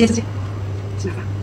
电视机，是哪？